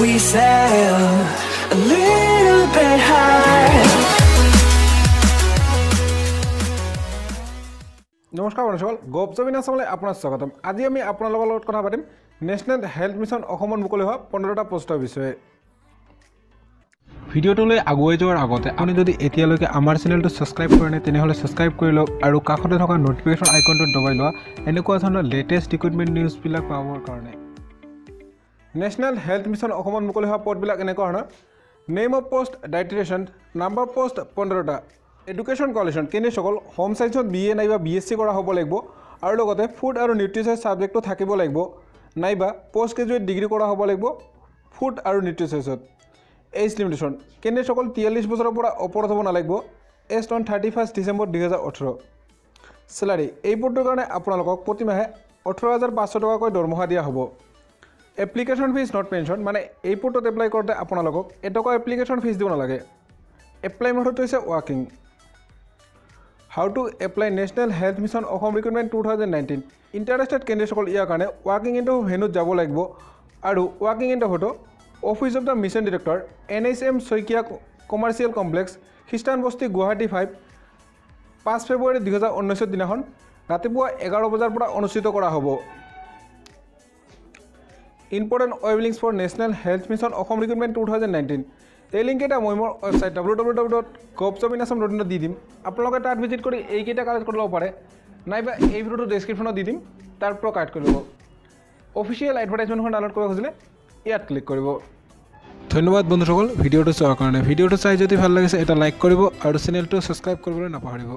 we sail a little bit high. নমস্কাৰ বন্ধুসকল গপজবিন আছামলৈ আপোনাৰ স্বাগতম। আজি আমি আপোনালোকৰ লগত কথা পাতিম নেশ্যনেল হেল্থ মিছন অসমত মুকলি হোৱা পোন্ধৰটা পোষ্টৰ বিষয়ে। ভিডিঅ'টোলৈ আগুৱাই যোৱাৰ আগতে আপুনি যদি এতিয়ালৈকে আমাৰ চেনেলটো ছাবস্ক্ৰাইব কৰে নাই তেনেহ'লে ছাবস্ক্ৰাইব কৰি লওক আৰু কাষতে থকা ন'টিফিকেশ্যন আইকনটোত দবাই লোৱা। এনেকুৱা ধৰণৰ লেটেষ্ট ৰিক্ৰুইটমেণ্ট নিউজবিলাক পাবৰ কাৰণে। নেশ্যনেল হেল্থ মিছন অসমত মুকলি হোৱা পদবিলাক এনেকুৱা ধৰণৰ। Name of post dietician number post পোন্ধৰটা। এডুকেশ্যন কোৱালিফিকেশ্যন কেন্দ্ৰীয়সকল হোম ছায়েন্সত বি এ নাইবা বি এছ চি কৰা হ'ব লাগিব আৰু লগতে ফুড আৰু নিউট্ৰিচন ছাবজেক্টটো থাকিব লাগিব। নাইবা পষ্ট গ্ৰেজুৱেট ডিগ্ৰী কৰা হ'ব লাগিব ফুড আৰু নিউট্ৰিচনত এইজ লিমিটেশ্যন কেন্দ্ৰীয়সকল তিয়াল্লিছ বছৰৰ পৰা ওপৰত হ'ব নালাগিব age on thirty first December দুহেজাৰ ওঠৰ। চেলাৰী এই পদটোৰ কাৰণে আপোনালোকক প্ৰতিমাহে ওঠৰ হাজাৰ পাঁচশ টকাকৈ দৰমহা দিয়া হ'ব। এপ্লিকেশ্যন ফিজ নট পেঞ্চন মানে এই পদটোত এপ্লাই কৰোঁতে আপোনালোকক এটকা এপ্লিকেশ্যন ফিজ দিব নালাগে। এপ্লাই মেথডটো হৈছে ৱাকিং how to apply national health mission Assam recruitment two thousand nineteen interested কেণ্ডিডেটসকল ইয়াৰ কাৰণে ৱাকিং ইন দ্য ভেনুত যাব লাগিব আৰু ৱাকিং the photo office of the mission director N H M Saikia commercial complex Christian Basti Guwahati five পাঁচ ফেব্ৰুৱাৰী দুহেজাৰ ঊনৈছৰ দিনাখন ৰাতিপুৱা এঘাৰ বজাৰ পৰা অনুষ্ঠিত কৰা হ'ব। Important web links for national health mission Assam recruitment two thousand nineteen এই লিংকেইটা মই মোৰ website W W W dot govjob in Assam dot ইনত দি দিম। আপোনালোকে তাত ভিজিট কৰি এইকেইটা কালেক্ট কৰি ল'ব পাৰে। নাইবা এই ভিডিঅ'টো ডেছক্ৰিপশ্যনত দি দিম। তাৰ পৰা কালেক্ট কৰি ল'ব অফিচিয়েল এডভাৰটাইজমেণ্টখন ডাউনলোড কৰিব খুজিলে ইয়াত ক্লিক কৰিব। ধন্যবাদ বন্ধুসকল ভিডিঅ'টো চোৱাৰ কাৰণে। ভিডিঅ'টো চাই যদি ভাল লাগিছে এটা লাইক কৰিব আৰু চেনেলটো ছাবস্ক্ৰাইব কৰিবলৈ নাপাহৰিব।